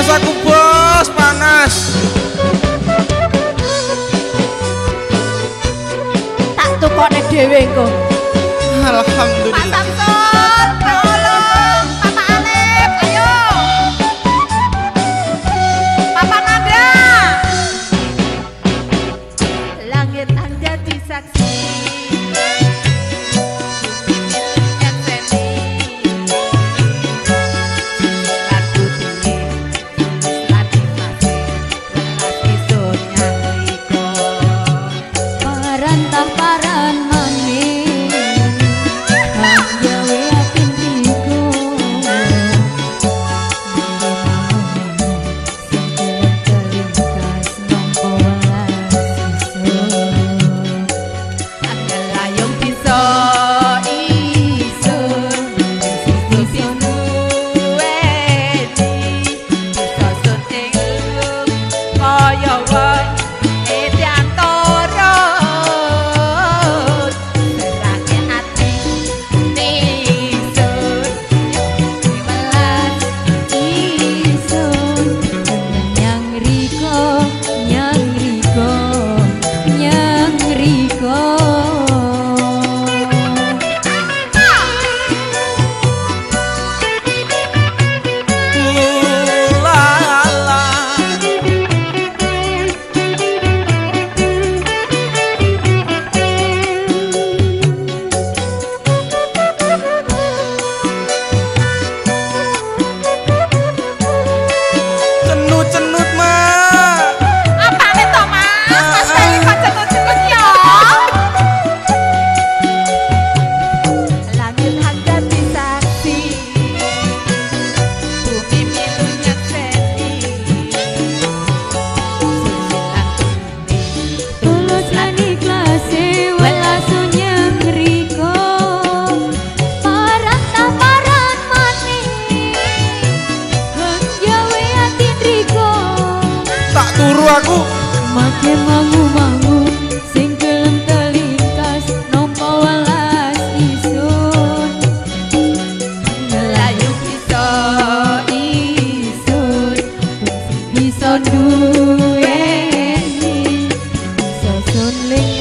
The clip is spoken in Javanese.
panas aku bos panas. Tak tukone dhewe engko. Alhamdulillah. aku. Makin mangu-mangu Sing gelem telintas Nopo walas isun. Melayu iso isun Iso duweni Iso sun lingkas